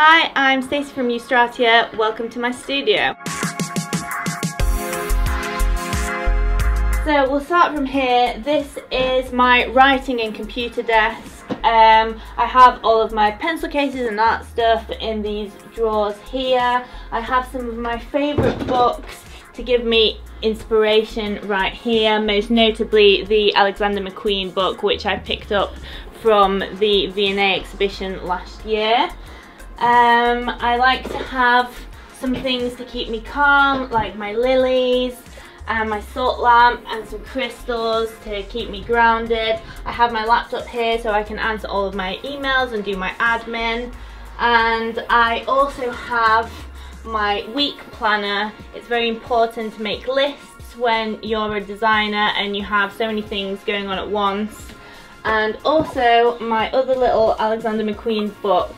Hi, I'm Stacey from Eustratia. Welcome to my studio. So we'll start from here. This is my writing and computer desk. Um, I have all of my pencil cases and that stuff in these drawers here. I have some of my favourite books to give me inspiration right here, most notably the Alexander McQueen book which I picked up from the V&A exhibition last year. Um, I like to have some things to keep me calm, like my lilies, and my salt lamp and some crystals to keep me grounded. I have my laptop here so I can answer all of my emails and do my admin. And I also have my week planner. It's very important to make lists when you're a designer and you have so many things going on at once. And also my other little Alexander McQueen book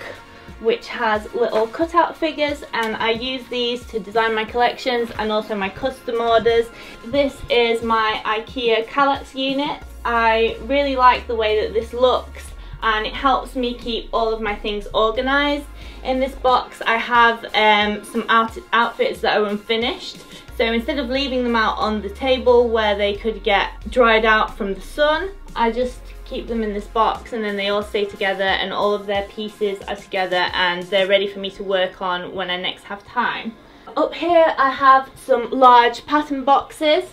which has little cutout figures and I use these to design my collections and also my custom orders. This is my IKEA Kallax unit. I really like the way that this looks and it helps me keep all of my things organized. In this box I have um, some out outfits that are unfinished so instead of leaving them out on the table where they could get dried out from the sun I just keep them in this box and then they all stay together and all of their pieces are together and they're ready for me to work on when I next have time. Up here I have some large pattern boxes.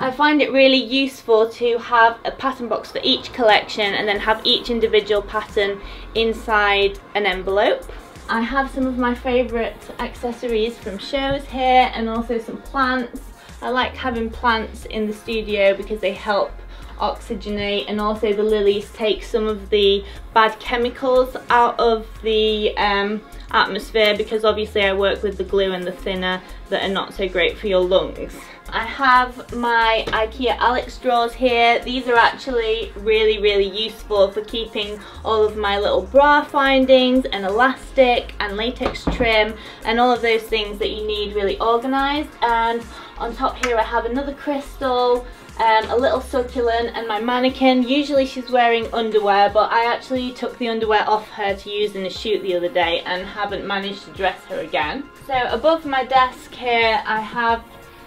I find it really useful to have a pattern box for each collection and then have each individual pattern inside an envelope. I have some of my favourite accessories from shows here and also some plants. I like having plants in the studio because they help oxygenate and also the lilies take some of the bad chemicals out of the um, atmosphere because obviously I work with the glue and the thinner that are not so great for your lungs. I have my IKEA Alex drawers here. These are actually really, really useful for keeping all of my little bra findings and elastic and latex trim and all of those things that you need really organized. And on top here I have another crystal, um, a little succulent and my mannequin. Usually she's wearing underwear but I actually took the underwear off her to use in a shoot the other day and haven't managed to dress her again. So above my desk here I have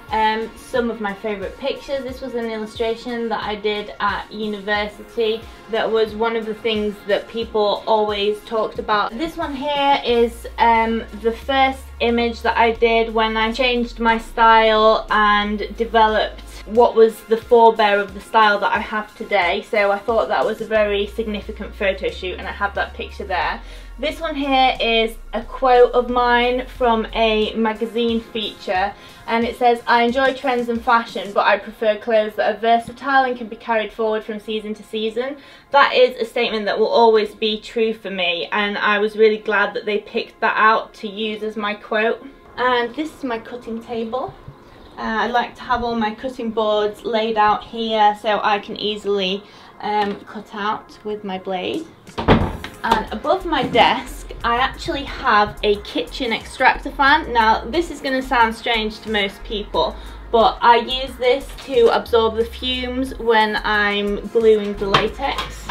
um, some of my favourite pictures. This was an illustration that I did at university that was one of the things that people always talked about. This one here is um, the first image that I did when I changed my style and developed what was the forebear of the style that I have today so I thought that was a very significant photo shoot and I have that picture there. This one here is a quote of mine from a magazine feature and it says I enjoy trends and fashion but I prefer clothes that are versatile and can be carried forward from season to season. That is a statement that will always be true for me and I was really glad that they picked that out to use as my quote. And this is my cutting table. Uh, I like to have all my cutting boards laid out here so I can easily um, cut out with my blade. And above my desk I actually have a kitchen extractor fan. Now this is going to sound strange to most people but I use this to absorb the fumes when I'm gluing the latex.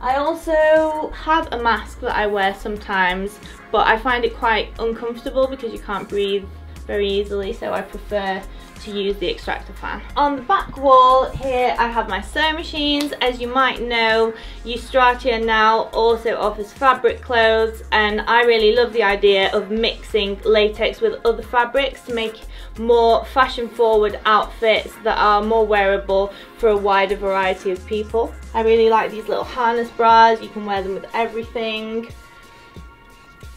I also have a mask that I wear sometimes but I find it quite uncomfortable because you can't breathe very easily so I prefer to use the extractor fan. On the back wall here I have my sewing machines. As you might know Eustratia now also offers fabric clothes and I really love the idea of mixing latex with other fabrics to make more fashion forward outfits that are more wearable for a wider variety of people. I really like these little harness bras, you can wear them with everything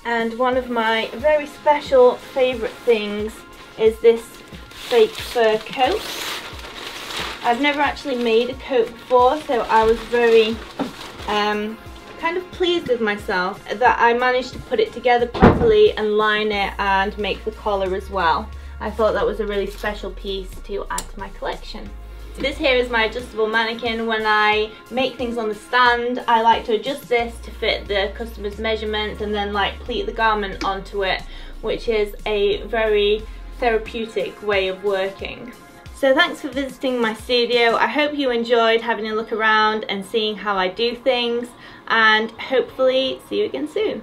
and one of my very special favourite things is this fake fur coat. I've never actually made a coat before so I was very um, kind of pleased with myself that I managed to put it together properly and line it and make the collar as well. I thought that was a really special piece to add to my collection. This here is my adjustable mannequin. When I make things on the stand, I like to adjust this to fit the customer's measurements and then like pleat the garment onto it, which is a very therapeutic way of working. So thanks for visiting my studio. I hope you enjoyed having a look around and seeing how I do things and hopefully see you again soon.